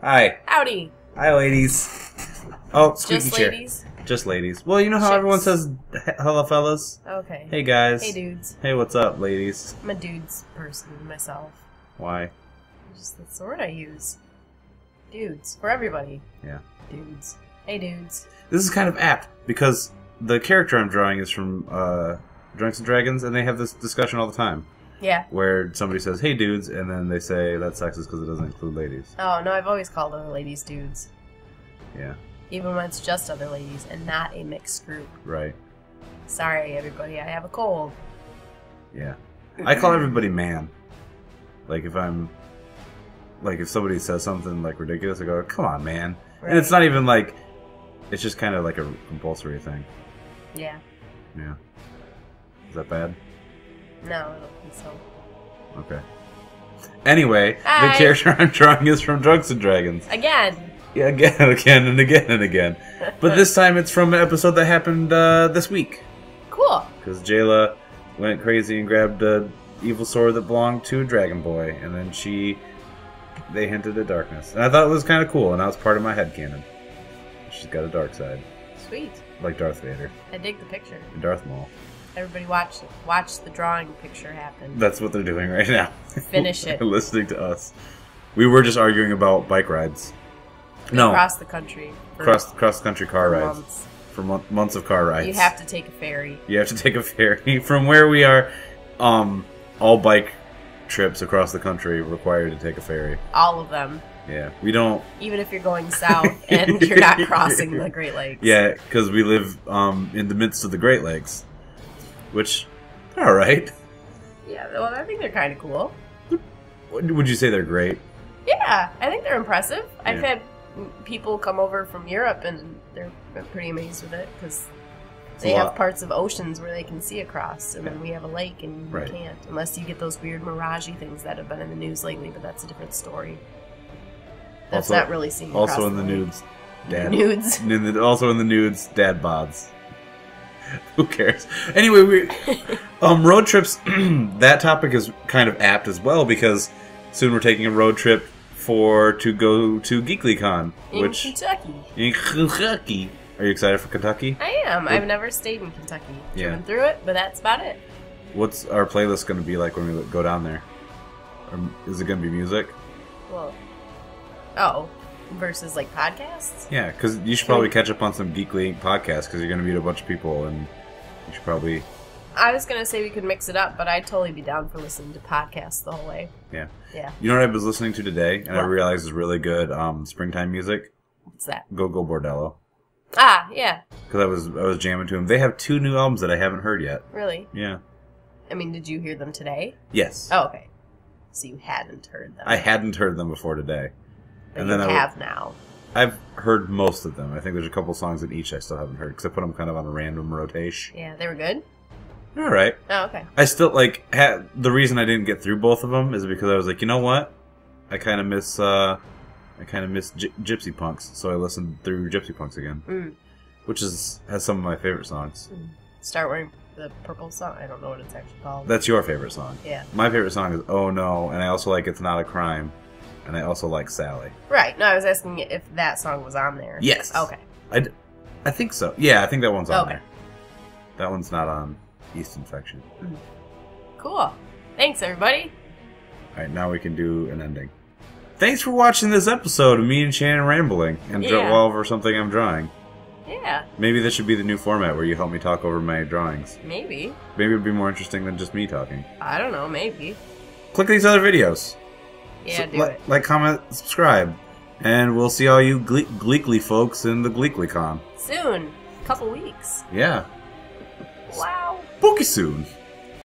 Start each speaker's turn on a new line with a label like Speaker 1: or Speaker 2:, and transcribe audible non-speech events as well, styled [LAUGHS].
Speaker 1: Hi.
Speaker 2: Howdy.
Speaker 1: Hi, ladies. Oh, squeaky
Speaker 2: Just
Speaker 1: chair.
Speaker 2: ladies?
Speaker 1: Just ladies. Well, you know how everyone says hello, fellas?
Speaker 2: Okay.
Speaker 1: Hey, guys.
Speaker 2: Hey, dudes.
Speaker 1: Hey, what's up, ladies?
Speaker 2: I'm a dudes person myself.
Speaker 1: Why?
Speaker 2: Just that's the word I use. Dudes. For everybody.
Speaker 1: Yeah.
Speaker 2: Dudes. Hey, dudes.
Speaker 1: This is kind of apt because the character I'm drawing is from uh, Drunks and Dragons, and they have this discussion all the time
Speaker 2: Yeah.
Speaker 1: where somebody says, "Hey, dudes," and then they say that's sexist because it doesn't include ladies.
Speaker 2: Oh, no, I've always called other ladies dudes.
Speaker 1: Yeah.
Speaker 2: Even when it's just other ladies and not a mixed group.
Speaker 1: Right.
Speaker 2: Sorry, everybody. I have a cold.
Speaker 1: Yeah. I call everybody man. Like if I'm like if somebody says something like ridiculous, I go, "Come on, man." And it's not even like it's just kind of like a compulsory thing.
Speaker 2: Yeah.
Speaker 1: Yeah. Is that bad?
Speaker 2: No, I don't think so.
Speaker 1: Okay. Anyway, the character [LAUGHS] I'm drawing is from Drunks and Dragons.
Speaker 2: Again.
Speaker 1: Yeah, again and [LAUGHS] again and again and again. But this time it's from an episode that happened uh, this week.
Speaker 2: Cool.
Speaker 1: Because Jaela went crazy and grabbed a evil sword that belonged to Dragon Boy, and then she they hinted at darkness. And I thought it was kind of cool, and that was part of my headcanon. She's got a dark side.
Speaker 2: Sweet.
Speaker 1: Like Darth Vader
Speaker 2: I dig the picture.
Speaker 1: and Darth Maul.
Speaker 2: Everybody watch watch the drawing picture happen.
Speaker 1: That's what they're doing right now.
Speaker 2: Finish it. [LAUGHS]
Speaker 1: Listening to us. We were just arguing about bike rides. No,
Speaker 2: Across the country.
Speaker 1: cross cross country car
Speaker 2: for
Speaker 1: rides
Speaker 2: months.
Speaker 1: for mon- months of car rides.
Speaker 2: You have to take a ferry.
Speaker 1: You have to take a ferry [LAUGHS] from where we are. Um, all bike trips across the country require to take a ferry.
Speaker 2: All of them.
Speaker 1: Yeah, we don't.
Speaker 2: Even if you're going south and you're not [LAUGHS] crossing the Great Lakes.
Speaker 1: Yeah, because we live um in the midst of the Great Lakes, which, all right.
Speaker 2: Yeah, well, I think they're kind of cool.
Speaker 1: Would you say they're great?
Speaker 2: Yeah, I think they're impressive. I've had people come over from Europe and they're pretty amazed with it because they have parts of oceans where they can see across, and then we have a lake and
Speaker 1: Right.
Speaker 2: you can't unless you get those weird miragey things that have been in the news lately. But that's a different story. That's
Speaker 1: Also-
Speaker 2: not really seen.
Speaker 1: Also in the
Speaker 2: lake.
Speaker 1: nudes, [LAUGHS] dad.
Speaker 2: Nudes. [LAUGHS]
Speaker 1: The, also in the nudes, dad bods. [LAUGHS] Who cares? Anyway, we [LAUGHS] um road trips. [CLEARS THROAT] that topic is kind of apt as well because soon we're taking a road trip for to go to GeeklyCon,
Speaker 2: in
Speaker 1: which
Speaker 2: Kentucky.
Speaker 1: in Kentucky. Are you excited for Kentucky?
Speaker 2: I am. I've never stayed in Kentucky.
Speaker 1: Yeah.
Speaker 2: Driven through it, but that's about it.
Speaker 1: What's our playlist going to be like when we go down there? Um, is it going to be music?
Speaker 2: Well, oh, versus like podcasts.
Speaker 1: Yeah, because you should probably catch up on some Geekly Inc. podcasts because you're going to meet a bunch of people and you should probably
Speaker 2: I was gonna say we could mix it up, but I'd totally be down for listening to podcasts the whole way.
Speaker 1: yeah.
Speaker 2: Yeah,
Speaker 1: You know what I was listening to today and I
Speaker 2: What?
Speaker 1: realized is really good um, springtime music.
Speaker 2: what's that?
Speaker 1: Gogol Bordello.
Speaker 2: Ah, yeah,
Speaker 1: Because I was I was jamming to them. They have two new albums that I haven't heard yet.
Speaker 2: really.
Speaker 1: Yeah.
Speaker 2: I mean, did you hear them today?
Speaker 1: Yes.
Speaker 2: Oh, okay. So you hadn't heard them.
Speaker 1: I hadn't heard them before today. And then I-
Speaker 2: have now.
Speaker 1: I've heard most of them. I think there's a couple songs in each I still haven't heard because I put them kind of on a random rotation.
Speaker 2: Yeah, they were good.
Speaker 1: All right.
Speaker 2: Oh, okay.
Speaker 1: I still like ha- the reason I didn't get through both of them is because I was like, you know what? I kind of miss uh I kind of miss Gy- Gypsy Punks, so I listened through Gypsy Punks again,
Speaker 2: Mm.
Speaker 1: which is has some of my favorite songs.
Speaker 2: Start wearing the purple song. I don't know what it's actually called.
Speaker 1: That's your favorite song.
Speaker 2: yeah.
Speaker 1: My favorite song is Oh No, and I also like It's Not a Crime, and I also like Sally.
Speaker 2: Right. No, I was asking if that song was on there.
Speaker 1: Yes.
Speaker 2: Okay.
Speaker 1: I, d- I think so. Yeah, I think that one's on
Speaker 2: Okay.
Speaker 1: there. That one's not on East Infection. Hmm.
Speaker 2: Cool. Thanks, everybody.
Speaker 1: All right, now we can do an ending. Thanks for watching this episode of me and Shannon rambling and
Speaker 2: Yeah.
Speaker 1: well over something I'm drawing.
Speaker 2: Yeah.
Speaker 1: Maybe this should be the new format where you help me talk over my drawings.
Speaker 2: Maybe.
Speaker 1: Maybe it'd be more interesting than just me talking.
Speaker 2: I don't know. Maybe.
Speaker 1: Click these other videos.
Speaker 2: Yeah.
Speaker 1: So-
Speaker 2: do
Speaker 1: li-
Speaker 2: it.
Speaker 1: Like, comment, subscribe. And we'll see all you Gle- Gleekly folks in the GleeklyCon.
Speaker 2: Soon. Couple weeks.
Speaker 1: Yeah.
Speaker 2: Wow.
Speaker 1: Spooky soon.